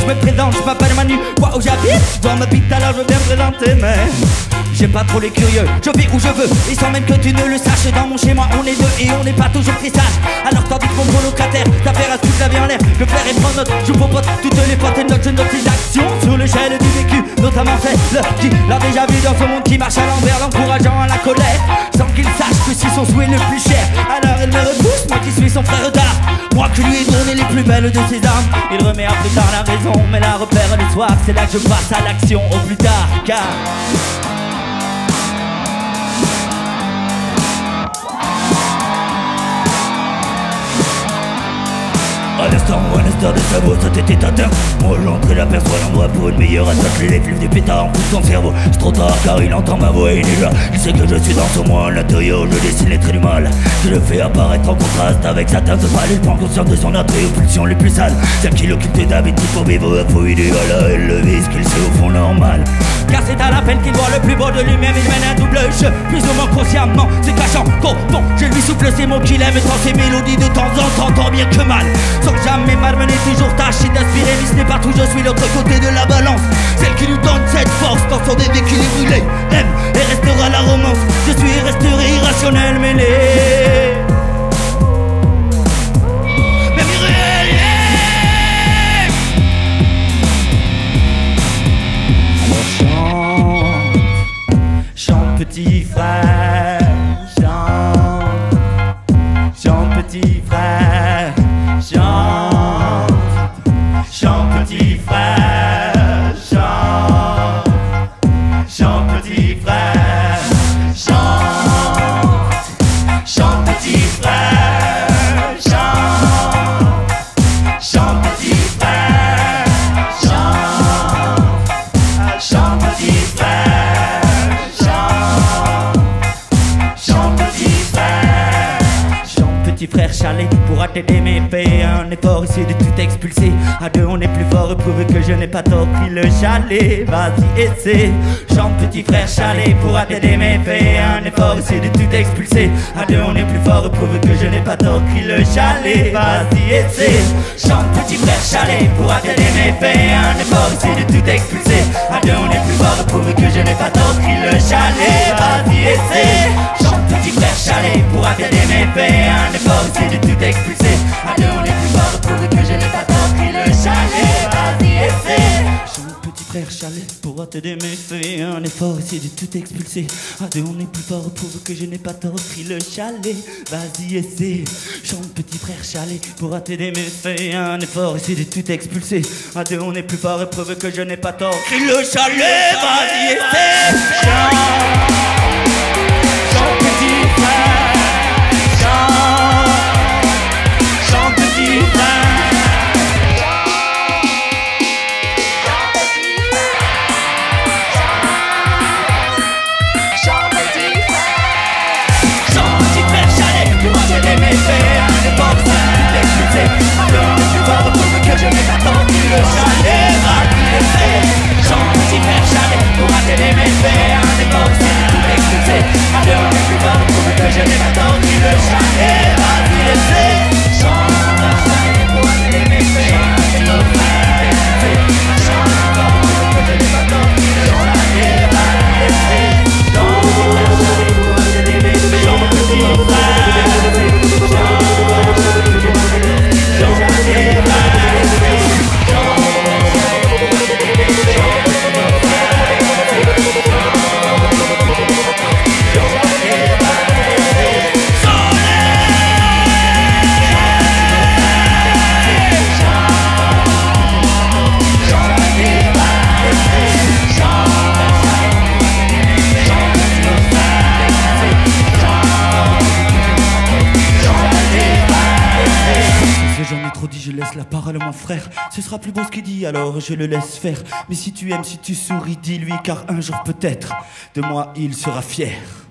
je me présente, je m'appelle Manu, quoi où j'habite Dans ma bite alors je veux bien me présenter. Mais J'aime pas trop les curieux, je vis où je veux. Et sans même que tu ne le saches, dans mon schéma on est deux et on n'est pas toujours très sage Alors tandis que mon gros locataire t'affaire à toute la vie en l'air. Je faire et prendre note, je vous propose toutes les potes et notes, je note les actions Sur l'échelle du vécu, notamment celle qui l'a déjà vu dans ce monde qui marche à l'envers L'encourageant à la colère, sans qu'il sache que si son souhait le plus cher Alors elle me repousse, moi qui suis son frère Moi qui lui ai donné les plus belles de ses armes. Il remet à plus tard la raison, mais la repère le soir C'est là que je passe à l'action au plus tard car À l'instant, à l'instant de voix, ça t'était atteint j'entre et l'aperçois l'endroit pour une meilleure attaque Les fluves du pétard en pousse son cerveau. C'est trop tard car il entend ma voix et déjà Il sait que je suis dans son moi l'intérieur Je dessine les traits du mal. Je le fais apparaître en contraste avec sa teinte pâle. Il prend conscience de son attrait aux pulsions les plus sales. Celle qui l'occupe d'habitude pour vivre un faux idéal. Elle le vise qu'il sait au fond normal. Car c'est à la peine qu'il voit le plus beau de lui-même. Il mène un double jeu, plus ou moins consciemment. C'est cachant. Qu'au bon, je lui souffle ces mots qu'il aime Et tant ses mélodies de temps en temps, tant bien que mal. Sans malmener, toujours tâcher d'inspirer Mais ce n'est pas tout, je suis l'autre côté de la balance. Celle qui nous donne cette force dans son déséquilibre Il aime et restera la romance. Je suis et resterai irrationnel mêlé. Petit frère, chante, chante petit frère, chante petit frère, petit frère chalet pourra t'aider mais fais un effort ici de tout expulser. À deux on est plus fort, prouve que je n'ai pas tort, pris le chalet, vas-y essaie. Chante petit frère chalet pourra t'aider mais fais un effort ici de tout expulser. À deux on est plus fort, prouve que je n'ai pas tort, pris le chalet, vas-y essaie. Chante petit frère chalet pourra t'aider mais fais un effort ici de tout expulser. À deux on est plus fort, prouve que je n'ai pas tort, pris le chalet, vas-y essaie. Chalet pourra t'aider mais fais un effort ici de tout expulser. À deux on est plus fort, prouve que je n'ai pas tort, pris le chalet, vas-y essaie. Chante petit frère chalet pourra t'aider mais fais un effort ici de tout expulser. À deux on est plus fort, prouve que je n'ai pas tort, pris le chalet, vas-y essaie. Chante petit frère chalet pourra t'aider mais fais un effort ici de tout expulser. À deux on est plus fort prouve que je n'ai pas tort, pris le chalet, vas-y essaie. Parole à mon frère. Ce sera plus beau ce qu'il dit, alors je le laisse faire. Mais si tu aimes, si tu souris, dis-lui, car un jour peut-être, de moi il sera fier.